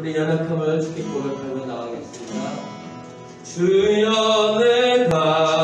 우리 연약함을 주께 고백하며 나가겠습니다. 주여 내가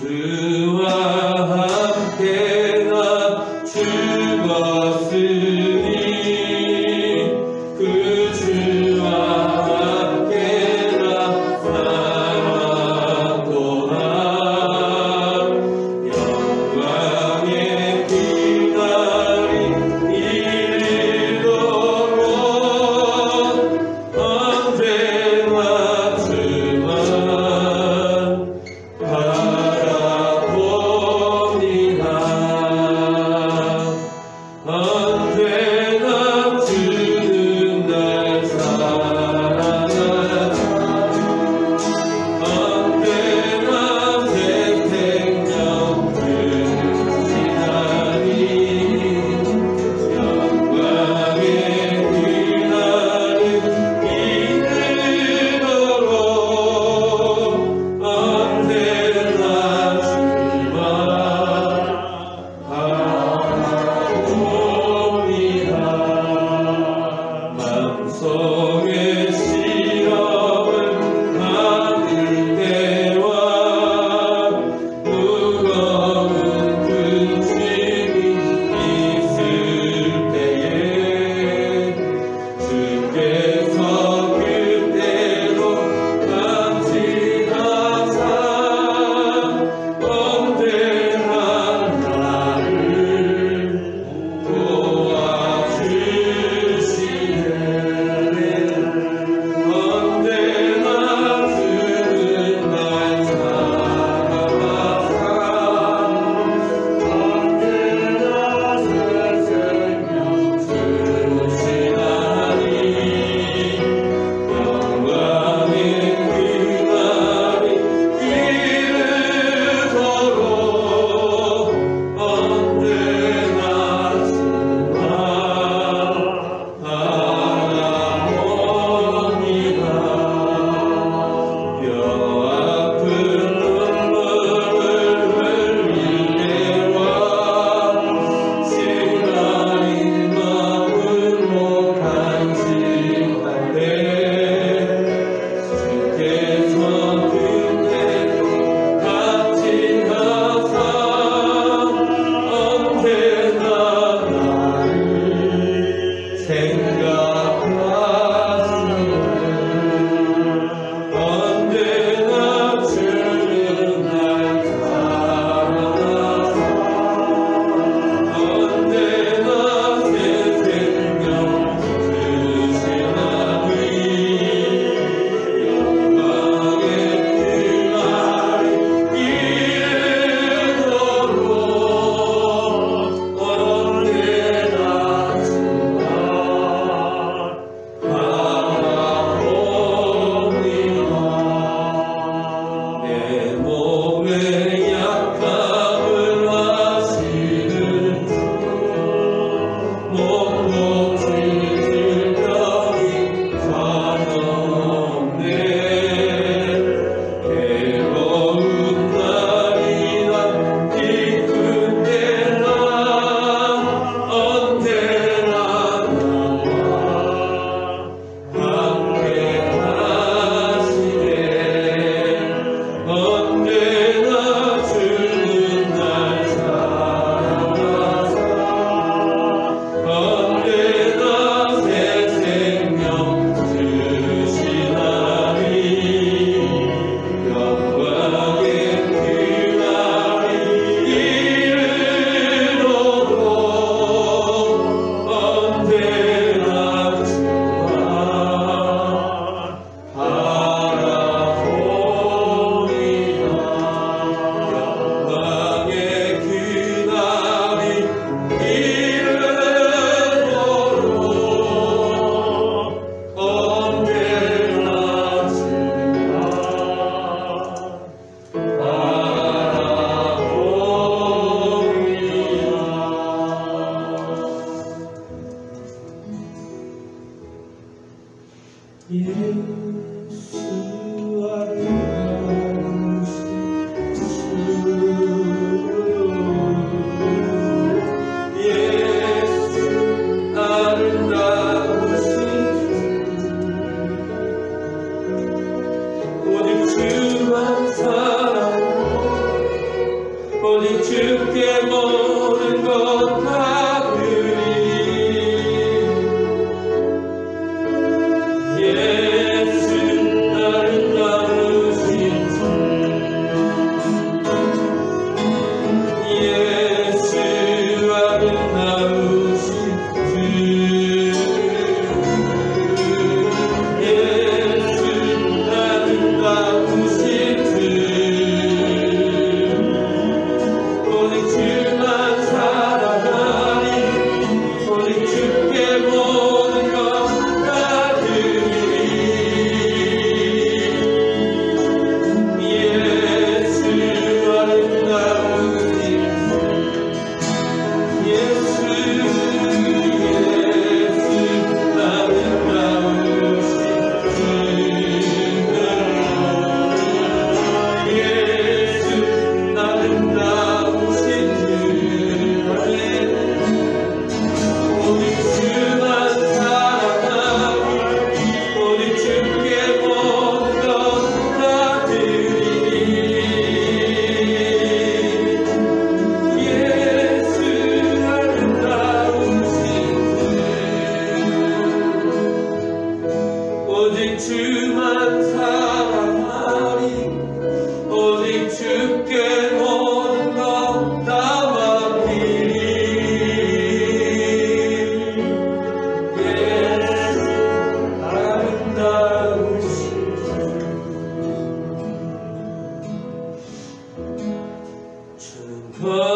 주 주